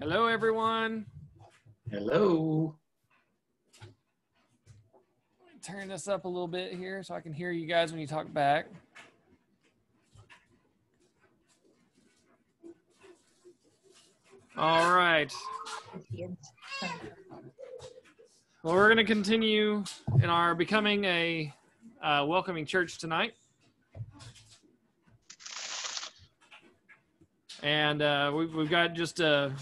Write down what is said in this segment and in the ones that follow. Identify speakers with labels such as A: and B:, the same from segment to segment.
A: Hello, everyone.
B: Hello.
A: Turn this up a little bit here so I can hear you guys when you talk back. All right. Well, we're going to continue in our becoming a uh, welcoming church tonight. And uh, we've, we've got just a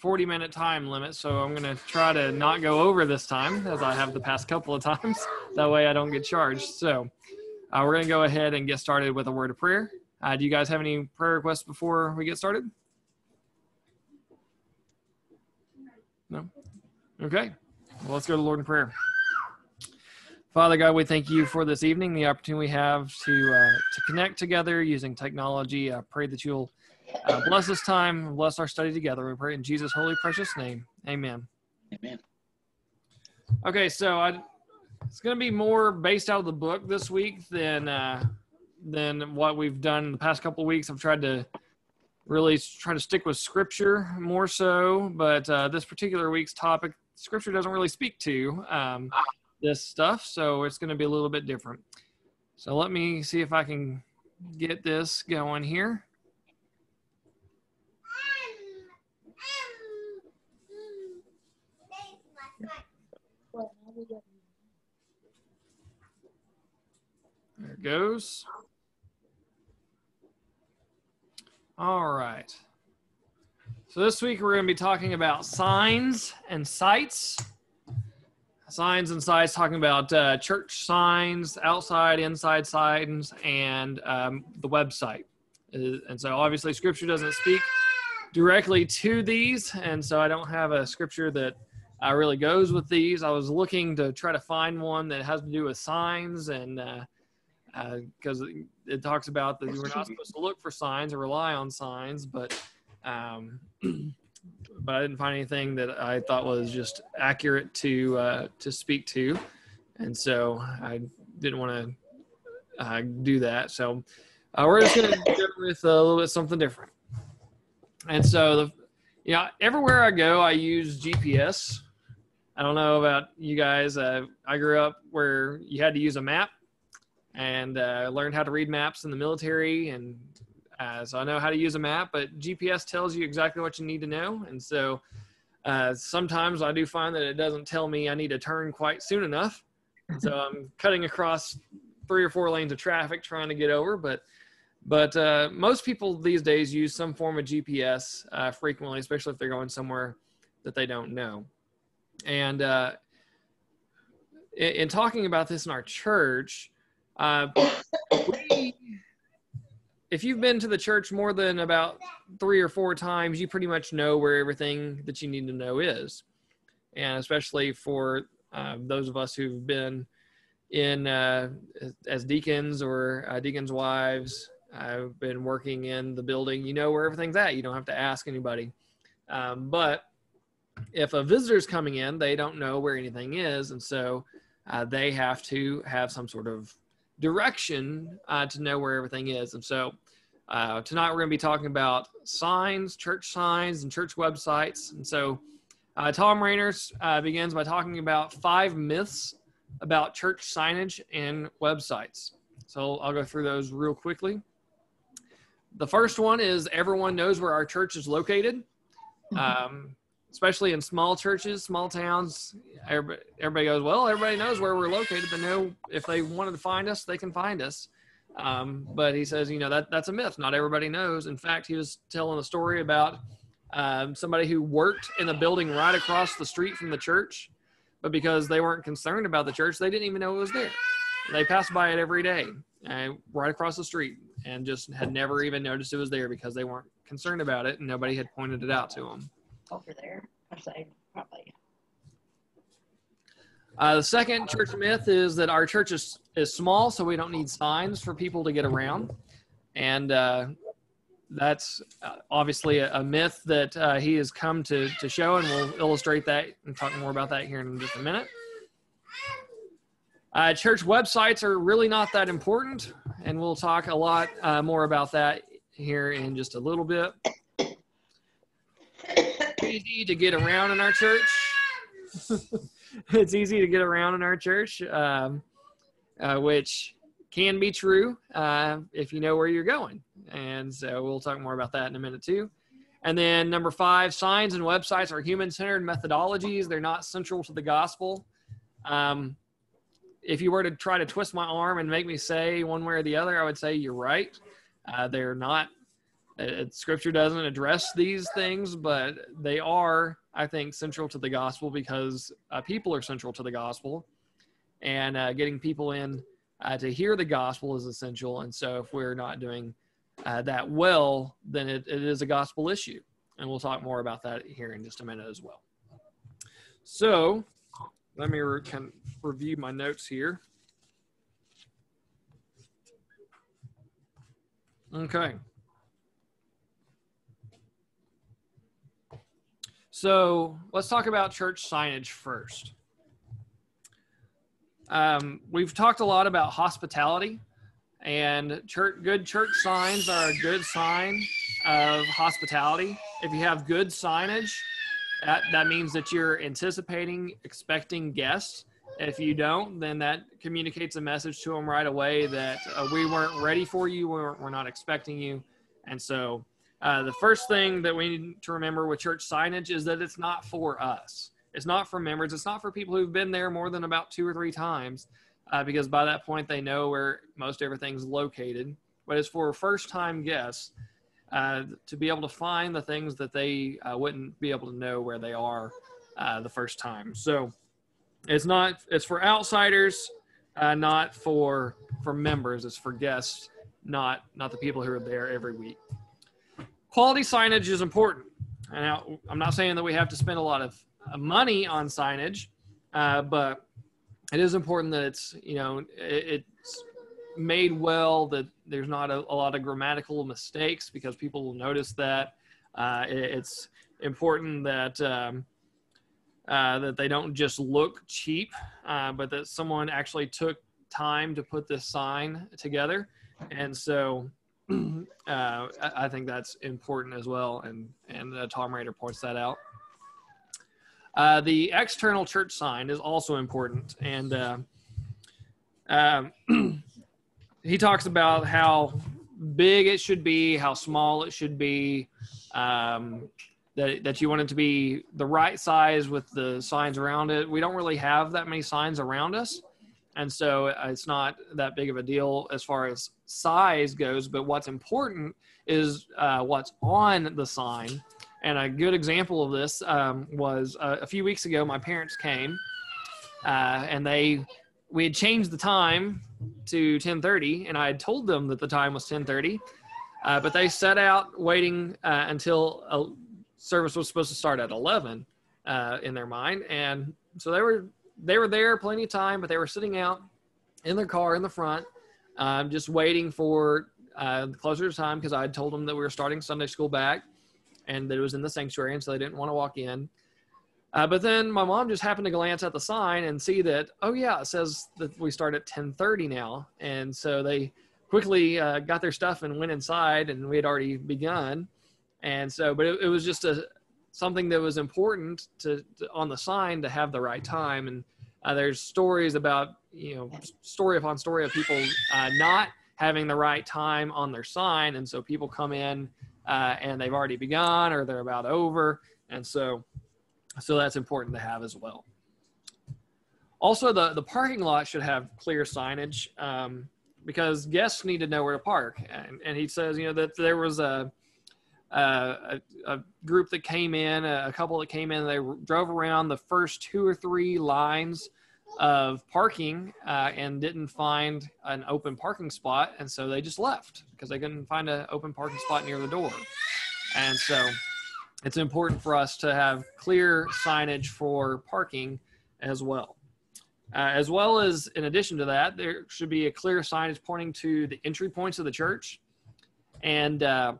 A: 40 minute time limit, so I'm going to try to not go over this time as I have the past couple of times. that way I don't get charged. So uh, we're going to go ahead and get started with a word of prayer. Uh, do you guys have any prayer requests before we get started? No? Okay. Well, let's go to the Lord in prayer. Father God, we thank you for this evening, the opportunity we have to uh, to connect together using technology. I pray that you'll uh, bless this time, bless our study together. We pray in Jesus' holy, precious name. Amen.
B: Amen.
A: Okay, so I, it's going to be more based out of the book this week than uh, than what we've done in the past couple of weeks. I've tried to really try to stick with scripture more so, but uh, this particular week's topic, scripture doesn't really speak to. Um, this stuff, so it's going to be a little bit different. So let me see if I can get this going here. There it goes. All right. So this week we're going to be talking about signs and sites signs and sites talking about uh, church signs, outside, inside signs, and um, the website. Uh, and so obviously scripture doesn't speak directly to these, and so I don't have a scripture that uh, really goes with these. I was looking to try to find one that has to do with signs, and because uh, uh, it talks about that we're not supposed to look for signs or rely on signs, but um, but I didn't find anything that I thought was just accurate to uh, to speak to, and so I didn't want to uh, do that. So uh, we're just going to go with a little bit something different. And so the, you know, everywhere I go, I use GPS. I don't know about you guys. Uh, I grew up where you had to use a map, and uh, learned how to read maps in the military and uh, so I know how to use a map, but GPS tells you exactly what you need to know. And so uh, sometimes I do find that it doesn't tell me I need to turn quite soon enough. So I'm cutting across three or four lanes of traffic trying to get over. But but uh, most people these days use some form of GPS uh, frequently, especially if they're going somewhere that they don't know. And uh, in, in, talking about this in our church, uh, we if you've been to the church more than about three or four times, you pretty much know where everything that you need to know is. And especially for uh, those of us who've been in uh, as deacons or uh, deacons' wives, I've been working in the building, you know where everything's at. You don't have to ask anybody. Um, but if a visitor's coming in, they don't know where anything is. And so uh, they have to have some sort of direction uh, to know where everything is. And so uh, tonight we're going to be talking about signs, church signs, and church websites. And so uh, Thom Rainer uh, begins by talking about five myths about church signage and websites. So I'll go through those real quickly. The first one is everyone knows where our church is located. Mm-hmm. Um, especially in small churches, small towns, everybody, everybody, goes, well, everybody knows where we're located. They know if they wanted to find us, they can find us. Um, but he says, you know, that that's a myth. Not everybody knows. In fact, he was telling a story about um, somebody who worked in a building right across the street from the church, but because they weren't concerned about the church, they didn't even know it was there. They passed by it every day, uh, right across the street, and just had never even noticed it was there because they weren't concerned about it, and nobody had pointed it out to them
C: over there. I say probably.
A: Uh, the second church myth is that our church is, is small, so we don't need signs for people to get around. And uh, that's uh, obviously a, a myth that uh, he has come to, to show, and we'll illustrate that and talk more about that here in just a minute. Uh, church websites are really not that important, and we'll talk a lot uh, more about that here in just a little bit. Easy to get around in our church. it's easy to get around in our church, um, uh, which can be true uh, if you know where you're going. And so we'll talk more about that in a minute too. And then number five, signs and websites are human-centered methodologies. They're not central to the gospel. Um, if you were to try to twist my arm and make me say one way or the other, I would say you're right. Uh, they're not. Uh, scripture doesn't address these things, but they are, I think, central to the gospel because uh, people are central to the gospel, and uh, getting people in uh, to hear the gospel is essential. And so, if we're not doing uh, that well, then it, it is a gospel issue. And we'll talk more about that here in just a minute as well. So, let me re- can review my notes here. Okay. So let's talk about church signage first. Um, we've talked a lot about hospitality, and church, good church signs are a good sign of hospitality. If you have good signage, that, that means that you're anticipating, expecting guests. If you don't, then that communicates a message to them right away that uh, we weren't ready for you, we're, we're not expecting you. And so, uh, the first thing that we need to remember with church signage is that it's not for us. It's not for members. It's not for people who've been there more than about two or three times, uh, because by that point they know where most everything's located. But it's for first time guests uh, to be able to find the things that they uh, wouldn't be able to know where they are uh, the first time. So it's not it's for outsiders, uh, not for for members. It's for guests, not not the people who are there every week. Quality signage is important. Now I'm not saying that we have to spend a lot of uh, money on signage, uh, but it is important that it's you know it, it's made well that there's not a, a, lot of grammatical mistakes because people will notice that uh, it, it's important that um, uh, that they don't just look cheap uh, but that someone actually took time to put this sign together and so uh, I think that's important as well and and uh, Thom Rainer points that out uh, the external church sign is also important and um, he talks about how big it should be, how small it should be, um, that, that you want it to be the right size with the signs around it. We don't really have that many signs around us. And so it's not that big of a deal as far as size goes. But what's important is uh, what's on the sign. And a good example of this um, was uh, a few weeks ago, my parents came uh, and they we had changed the time to 10:30, and I had told them that the time was 10:30, uh, but they set out waiting uh, until a service was supposed to start at 11 uh, in their mind, and so they were they were there plenty of time, but they were sitting out in their car in the front, um, just waiting for uh, closer to time because I had told them that we were starting Sunday school back, and that it was in the sanctuary, and so they didn't want to walk in. Uh, but then my mom just happened to glance at the sign and see that, oh yeah, it says that we start at 10:30 now, and so they quickly uh, got their stuff and went inside, and we had already begun. And so, but it, it was just a something that was important to, to, on the sign to have the right time. And uh, there's stories about you know story upon story of people uh, not having the right time on their sign, and so people come in uh, and they've already begun or they're about over, and so so that's important to have as well. Also, the, the parking lot should have clear signage um, because guests need to know where to park. And, and he says, you know, that there was a, a, a group that came in, a couple that came in, they drove around the first two or three lines of parking uh, and didn't find an open parking spot. And so they just left because they couldn't find an open parking spot near the door. And so it's important for us to have clear signage for parking as well. Uh, as well as, in addition to that, there should be a clear signage pointing to the entry points of the church. And uh,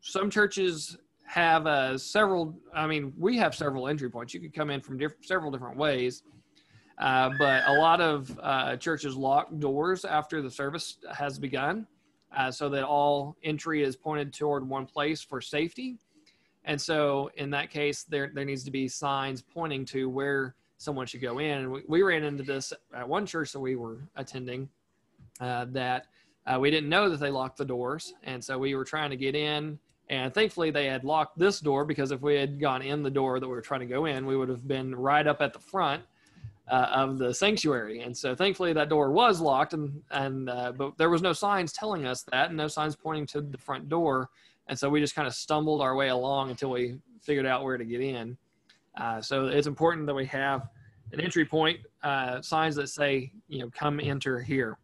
A: some churches have uh, several, I mean, we have several entry points. You could come in from diff- several different ways. Uh, but a lot of uh, churches lock doors after the service has begun uh, so that all entry is pointed toward one place for safety. And so in that case, there there needs to be signs pointing to where someone should go in. And we, we ran into this at one church that we were attending uh, that uh, we didn't know that they locked the doors, and so we were trying to get in. And thankfully, they had locked this door because if we had gone in the door that we were trying to go in, we would have been right up at the front uh, of the sanctuary. And so, thankfully, that door was locked, and and uh, but there was no signs telling us that, and no signs pointing to the front door. And so we just kind of stumbled our way along until we figured out where to get in. Uh, so it's important that we have an entry point uh, signs that say, you know, come enter here.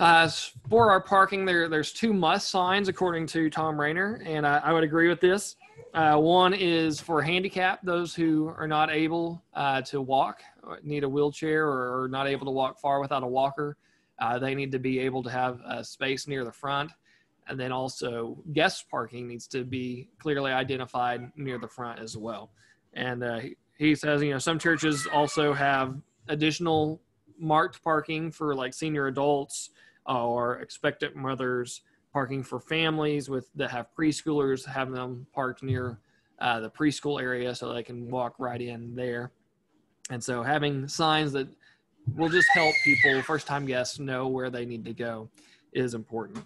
A: Uh, for our parking, there there's two must signs according to Thom Rainer, and I, I would agree with this. Uh, one is for handicap, those who are not able uh, to walk, need a wheelchair, or not able to walk far without a walker. Uh, they need to be able to have a space near the front. And then also, guest parking needs to be clearly identified near the front as well. And uh, he says, you know, some churches also have additional marked parking for like senior adults or expectant mothers parking for families with that have preschoolers have them parked near uh, the preschool area so they can walk right in there. And so having signs that will just help people first time guests know where they need to go is important.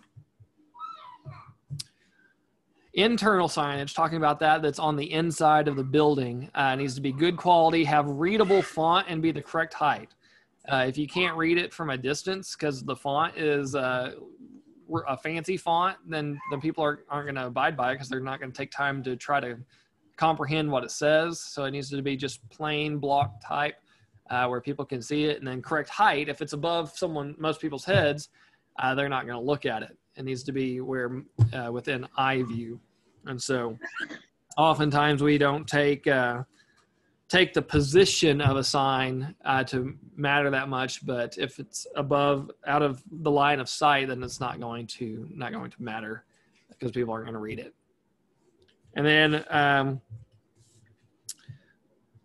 A: Internal signage talking about that that's on the inside of the building uh, needs to be good quality have readable font and be the correct height uh, if you can't read it from a distance because the font is uh, a fancy font, then then people are, aren't going to abide by it because they're not going to take time to try to comprehend what it says. So it needs to be just plain block type uh, where people can see it, and then correct height. If it's above someone, most people's heads, uh, they're not going to look at it. It needs to be where uh, within eye view, and so oftentimes we don't take uh, take the position of a sign uh, to matter that much but if it's above out of the line of sight then it's not going to not going to matter because people aren't going to read it. And then um,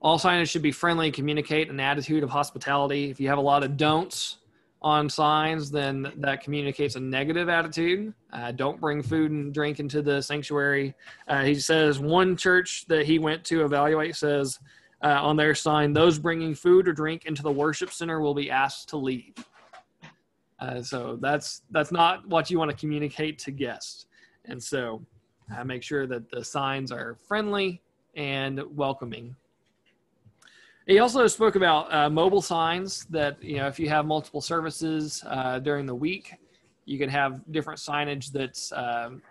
A: all signage should be friendly communicate an attitude of hospitality. If you have a lot of don'ts on signs then that communicates a negative attitude. Uh, don't bring food and drink into the sanctuary. Uh, he says one church that he went to evaluate says uh, on their sign, those bringing food or drink into the worship center will be asked to leave. Uh, so that's that's not what you want to communicate to guests. And so uh, make sure that the signs are friendly and welcoming. He also spoke about uh, mobile signs that, you know, if you have multiple services uh, during the week, you can have different signage that's um,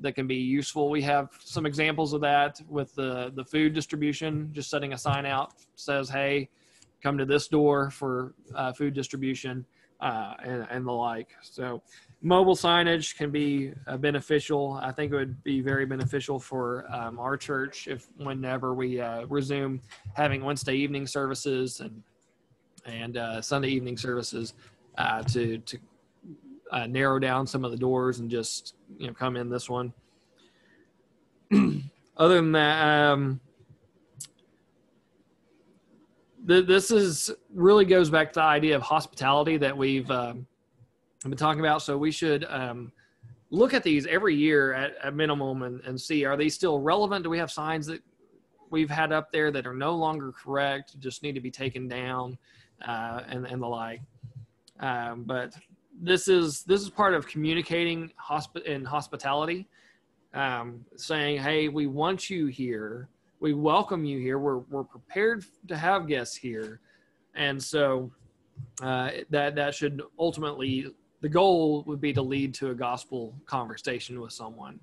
A: that can be useful. We have some examples of that with the the food distribution. Just setting a sign out says, "Hey, come to this door for uh, food distribution," uh, and, and the like. So, mobile signage can be uh, beneficial. I think it would be very beneficial for um, our church if whenever we uh, resume having Wednesday evening services and and uh, Sunday evening services uh, to to uh, narrow down some of the doors and just you know come in this one. Other than that, um, th- this is really goes back to the idea of hospitality that we've um, been talking about. So we should um, look at these every year at, at minimum and, and see are they still relevant? Do we have signs that we've had up there that are no longer correct, just need to be taken down, uh, and and the like. Um, but this is this is part of communicating hospi- in hospitality um, saying hey we want you here. We welcome you here. We're, we're prepared to have guests here. And so uh, that that should ultimately the goal would be to lead to a gospel conversation with someone.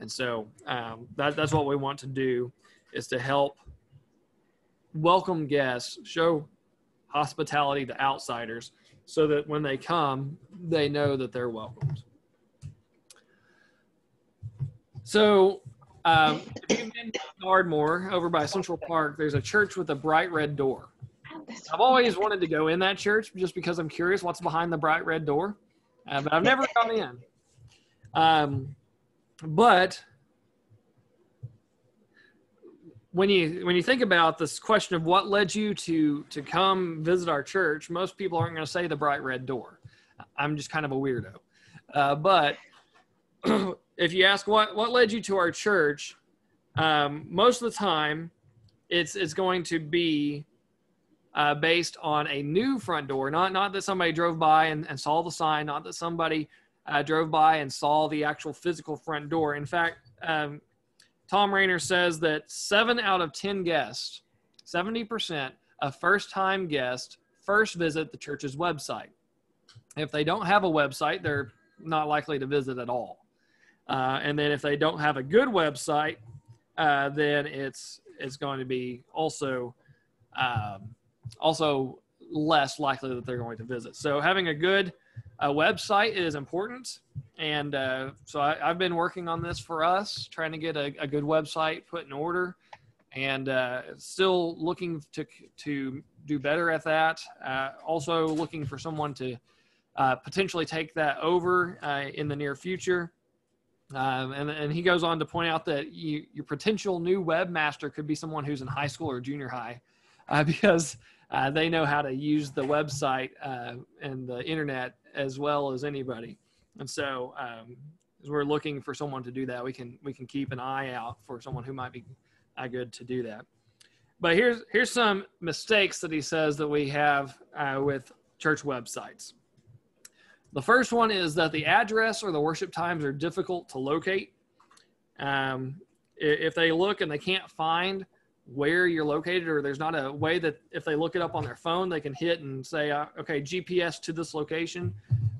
A: And so um, that, that's what we want to do is to help welcome guests show hospitality to outsiders so that when they come, they know that they're welcomed. So, um, if you've been to Ardmore over by Central Park, there's a church with a bright red door. I've always wanted to go in that church just because I'm curious what's behind the bright red door, uh, but I've never gone in. Um, but when you when you think about this question of what led you to to come visit our church, most people aren't going to say the bright red door. I'm just kind of a weirdo, uh, but if you ask what what led you to our church, um, most of the time, it's it's going to be uh, based on a new front door. Not not that somebody drove by and, and saw the sign. Not that somebody uh, drove by and saw the actual physical front door. In fact, um, Thom Rainer says that seven out of ten guests, seventy percent of first-time guests, first visit the church's website. If they don't have a website, they're not likely to visit at all. Uh, and then if they don't have a good website, uh, then it's it's going to be also um, also less likely that they're going to visit. So having a good uh, website is important, and uh, so I, have been working on this for us, trying to get a, a good website put in order, and uh, still looking to to do better at that. Uh, also looking for someone to uh, potentially take that over uh, in the near future. Um, and, and he goes on to point out that you, your potential new webmaster could be someone who's in high school or junior high uh, because they know how to use the website and the internet as well as anybody. And so, um, as we're looking for someone to do that, we can we can keep an eye out for someone who might be uh, good to do that. But here's here's some mistakes that he says that we have uh, with church websites. The first one is that the address or the worship times are difficult to locate. Um, if they look and they can't find where you're located, or there's not a way that if they look it up on their phone, they can hit and say, uh, okay, GPS to this location,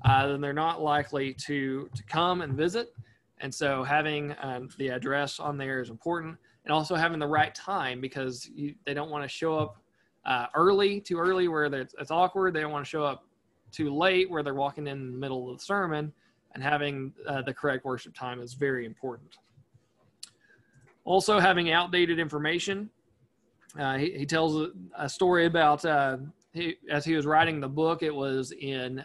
A: uh, then they're not likely to, to come and visit. And so having um, the address on there is important and also having the right time because you, they don't want to show up uh, early, too early where it's, it's awkward. They don't want to show up too late where they're walking in the middle of the sermon and having uh, the correct worship time is very important. Also, having outdated information. Uh, he, he, tells a, story about uh, he, as he was writing the book, it was in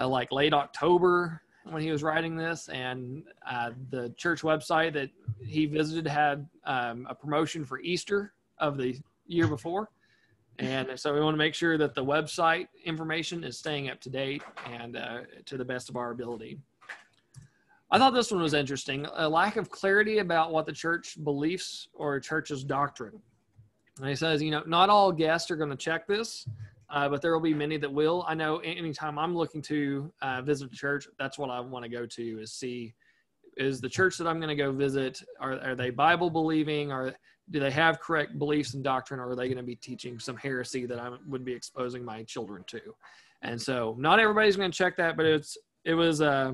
A: uh, like late October when he was writing this, and uh, the church website that he visited had um, a promotion for Easter of the year before and so we want to make sure that the website information is staying up to date and uh, to the best of our ability. I thought this one was interesting a lack of clarity about what the church beliefs or church's doctrine. And he says, you know, not all guests are going to check this, uh, but there will be many that will. I know anytime I'm looking to uh, visit a church, that's what I want to go to is see is the church that I'm going to go visit, are, are they Bible believing? Are do they have correct beliefs and doctrine or are they going to be teaching some heresy that i would be exposing my children to and so not everybody's going to check that but it's it was uh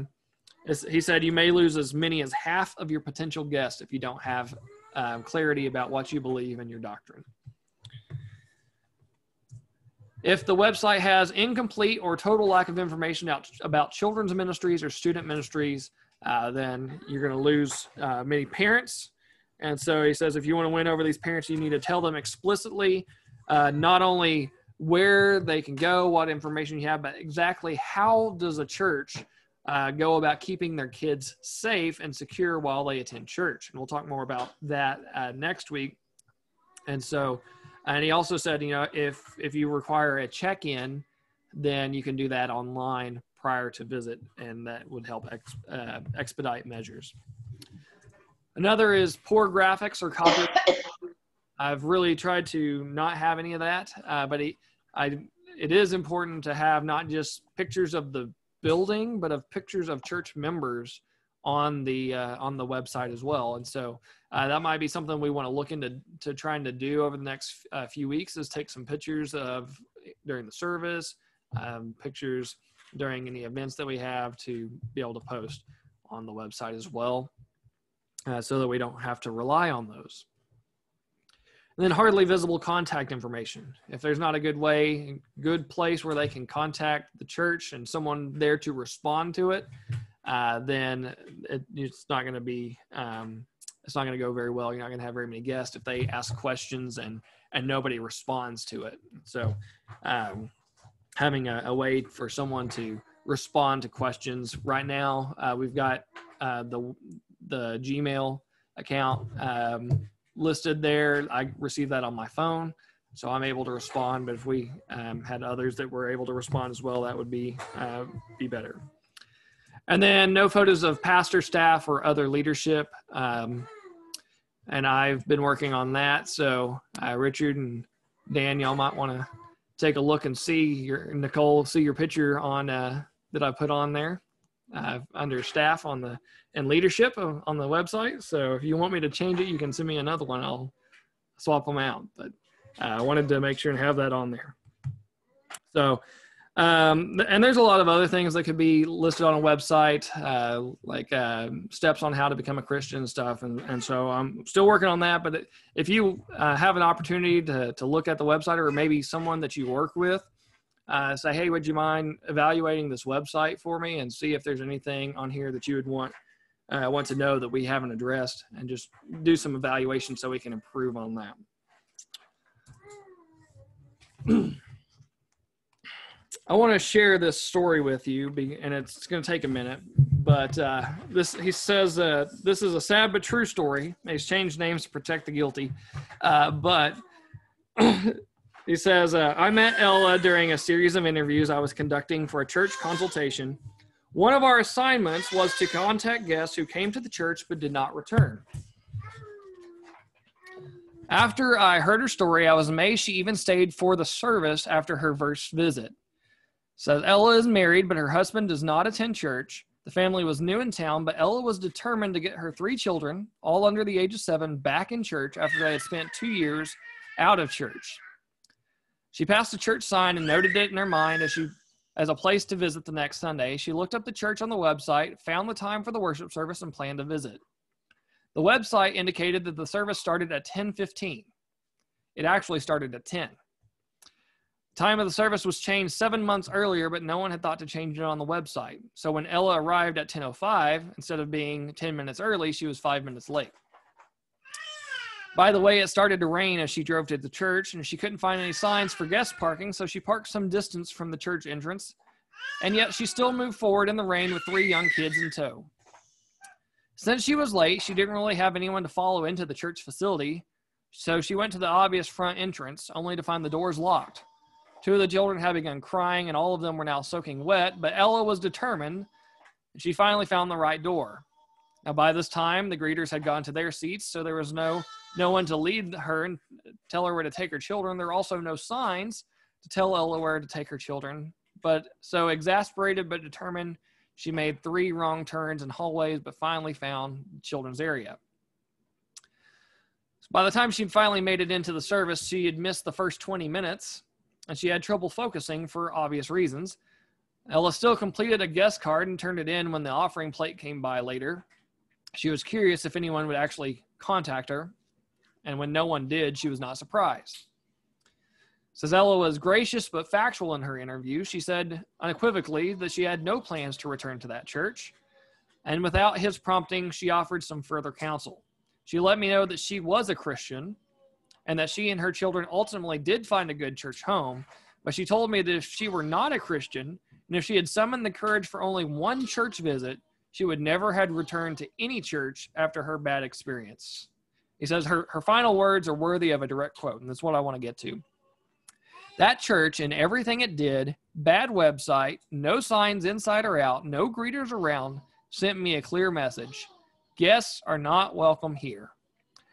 A: he said you may lose as many as half of your potential guests if you don't have um, clarity about what you believe in your doctrine if the website has incomplete or total lack of information out, about children's ministries or student ministries, uh, then you're going to lose uh, many parents and so he says, if you want to win over these parents, you need to tell them explicitly uh, not only where they can go, what information you have, but exactly how does a church uh, go about keeping their kids safe and secure while they attend church. And we'll talk more about that uh, next week. And so, and he also said, you know, if if you require a check-in, then you can do that online prior to visit, and that would help ex, uh, expedite measures. Another is poor graphics or copy. I've really tried to not have any of that, uh, but it, I, it is important to have not just pictures of the building, but of pictures of church members on the uh, on the website as well. And so uh, that might be something we want to look into to trying to do over the next uh, few weeks is take some pictures of during the service, um, pictures during any events that we have to be able to post on the website as well uh, so that we don't have to rely on those. And then hardly visible contact information. If there's not a good way, good place where they can contact the church and someone there to respond to it, uh, then it, it's not going to be um, it's not going to go very well. You're not going to have very many guests if they ask questions and and nobody responds to it. So um, having a, a, way for someone to respond to questions right now, uh, we've got uh, the the Gmail account um, listed there. I received that on my phone, so I'm able to respond. But if we um, had others that were able to respond as well, that would be uh, be better. And then no photos of pastor, staff, or other leadership. Um, and I've been working on that. So uh, Richard and Dan, y'all might want to take a look and see your Nicole, see your picture on uh, that I put on there uh, under staff on the and leadership on the website. So if you want me to change it, you can send me another one. I'll swap them out. But uh, I wanted to make sure and have that on there. So um, and there's a lot of other things that could be listed on a website, uh, like uh, steps on how to become a Christian and stuff. And, and so I'm still working on that. But if you uh, have an opportunity to, to look at the website or maybe someone that you work with, uh, say, hey, would you mind evaluating this website for me and see if there's anything on here that you would want uh, want to know that we haven't addressed and just do some evaluation so we can improve on that. I want to share this story with you, and it's going to take a minute. But uh, this, he says, uh, this is a sad but true story. He's changed names to protect the guilty. Uh, but he says, uh, I met Ella during a series of interviews I was conducting for a church consultation. One of our assignments was to contact guests who came to the church but did not return. After I heard her story, I was amazed she even stayed for the service after her first visit. Says Ella is married, but her husband does not attend church. The family was new in town, but Ella was determined to get her three children, all under the age of seven, back in church after they had spent two years out of church. She passed a church sign and noted it in her mind as she as a place to visit the next Sunday. She looked up the church on the website, found the time for the worship service, and planned to visit. The website indicated that the service started at 10:15. It actually started at 10. Time of the service was changed seven months earlier, but no one had thought to change it on the website. So when Ella arrived at 10:05, instead of being 10 minutes early, she was five minutes late. By the way, it started to rain as she drove to the church, and she couldn't find any signs for guest parking, so she parked some distance from the church entrance. And yet she still moved forward in the rain with three young kids in tow. Since she was late, she didn't really have anyone to follow into the church facility, so she went to the obvious front entrance, only to find the doors locked. Two of the children had begun crying, and all of them were now soaking wet, but Ella was determined, and she finally found the right door. Now, by this time, the greeters had gone to their seats, so there was no no one to lead her and tell her where to take her children. There were also no signs to tell Ella where to take her children. But so exasperated but determined, she made three wrong turns in hallways, but finally found the children's area. By the time she finally made it into the service, she had missed the first 20 minutes and she had trouble focusing for obvious reasons. Ella still completed a guest card and turned it in when the offering plate came by later. She was curious if anyone would actually contact her, and when no one did, she was not surprised. Says Ella was gracious but factual in her interview. She said unequivocally that she had no plans to return to that church, and without his prompting, she offered some further counsel. She let me know that she was a Christian and that she and her children ultimately did find a good church home. But she told me that if she were not a Christian, and if she had summoned the courage for only one church visit, she would never have returned to any church after her bad experience. He says her, her final words are worthy of a direct quote, and that's what I want to get to. That church and everything it did, bad website, no signs inside or out, no greeters around, sent me a clear message. Guests are not welcome here.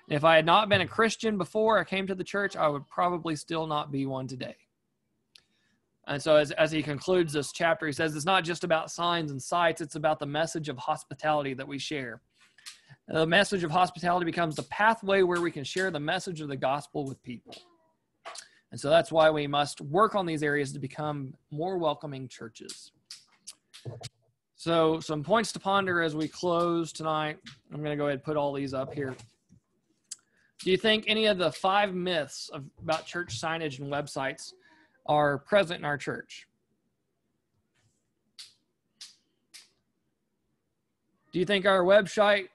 A: If I had not been a Christian before I came to the church, I would probably still not be one today. And so, as, as he concludes this chapter, he says it's not just about signs and sites, it's about the message of hospitality that we share. The message of hospitality becomes the pathway where we can share the message of the gospel with people. And so that's why we must work on these areas to become more welcoming churches. So, some points to ponder as we close tonight. I'm going to go ahead and put all these up here. Do you think any of the five myths of, about church signage and websites are present in our church? Do you think our website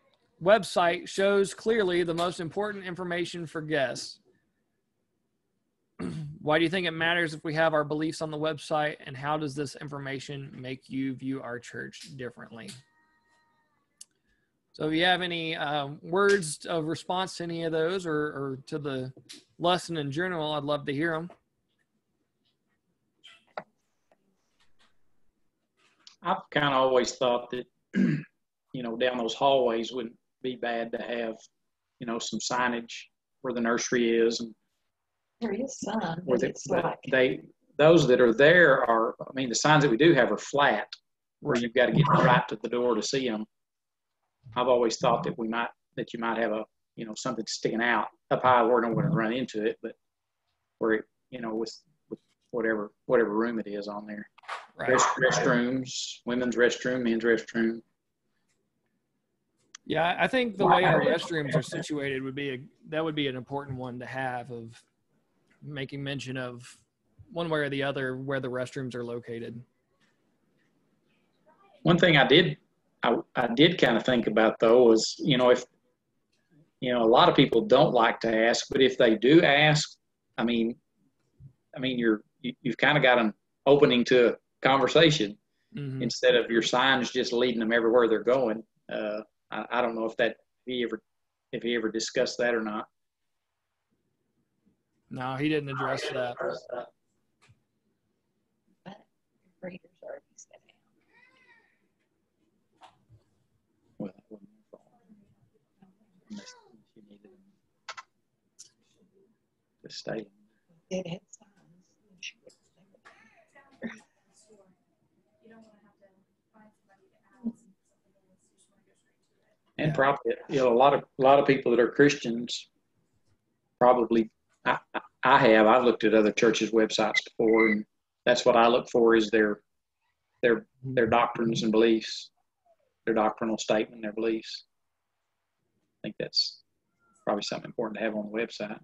A: website shows clearly the most important information for guests? Why do you think it matters if we have our beliefs on the website and how does this information make you view our church differently? So if you have any um, words of response to any of those or, or to the lesson in general, I'd love to hear them.
B: I've kind of always thought that, you know, down those hallways wouldn't be bad to have, you know, some signage where the nursery is and
C: There is some,
B: where
C: but
B: they,
C: like,
B: they, those that are there are, I mean, the signs that we do have are flat where you've got to get right to the door to see them. I've always thought that we might, that you might have a, you know, something sticking out up high where no one would run into it, but where it, you know, with, with whatever, whatever room it is on there.
A: Right.
B: Rest, restrooms, women's restroom, men's restroom.
A: Yeah, I think the way our restrooms are situated would be a that would be an important one to have of making mention of one way or the other where the restrooms are located.
B: One thing I did, I, I did kind of think about though was, you know, if, you know, a lot of people don't like to ask, but if they do ask, I mean, I mean, you're, you, you've kind of got an opening to a conversation
A: Mhm.
B: instead of your signs just leading them everywhere they're going. Uh, I, I don't know if that, if he ever, if he ever discussed that or not.
A: No, he didn't address that.
C: readers already set out.
B: Well, that wouldn't be a problem. Unless you needed them to stay.
C: It had signs. and she would stay with
B: And
A: Yeah.
B: probably, you know, a lot of, a lot of people that are Christians probably, I, I- I have, I've looked at other churches' websites before and that's what I look for is their, their, their doctrines and beliefs, their doctrinal statement, their beliefs. I think that's probably something important to have on the website.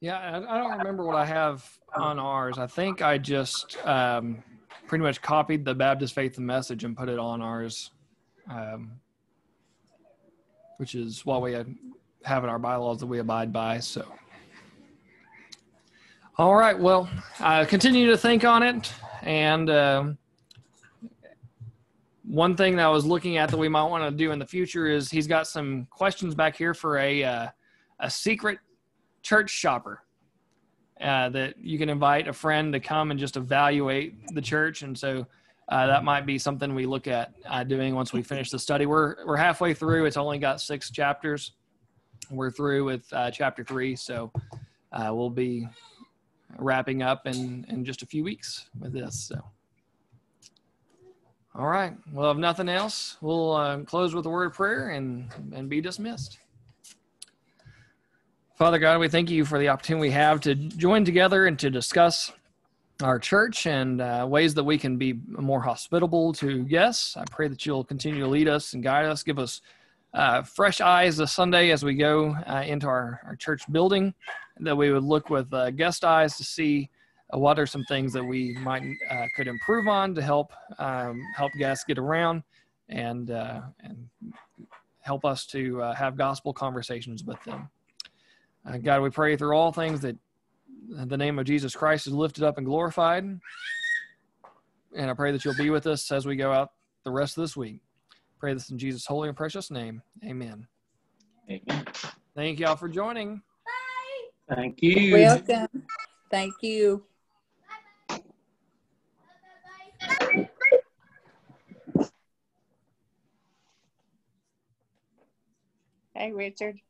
A: Yeah, I, don't remember what I have on ours. I think I just um, pretty much copied the Baptist Faith and Message and put it on ours, um, which is what we have in our bylaws that we abide by. So, all right. Well, I continue to think on it, and um, one thing that I was looking at that we might want to do in the future is he's got some questions back here for a uh, a secret church shopper uh, that you can invite a friend to come and just evaluate the church. And so uh, that might be something we look at uh, doing once we finish the study. We're we're halfway through. It's only got six chapters. We're through with uh, chapter three. So uh, we'll be wrapping up in in just a few weeks with this. So all right. Well if nothing else we'll uh, close with a word of prayer and and be dismissed Father God, we thank you for the opportunity we have to join together and to discuss our church and uh, ways that we can be more hospitable to guests. I pray that you'll continue to lead us and guide us, give us uh, fresh eyes this Sunday as we go uh, into our, our church building, that we would look with uh, guest eyes to see uh, what are some things that we might uh, could improve on to help um, help guests get around and and help us to have gospel conversations with them. Uh, God, we pray through all things that the name of Jesus Christ is lifted up and glorified. And I pray that you'll be with us as we go out the rest of this week. Pray this in Jesus' holy and precious name. Amen.
B: Amen.
A: Thank y'all for joining. Bye.
B: Thank you.
D: Welcome. Thank you. Hey, Richard.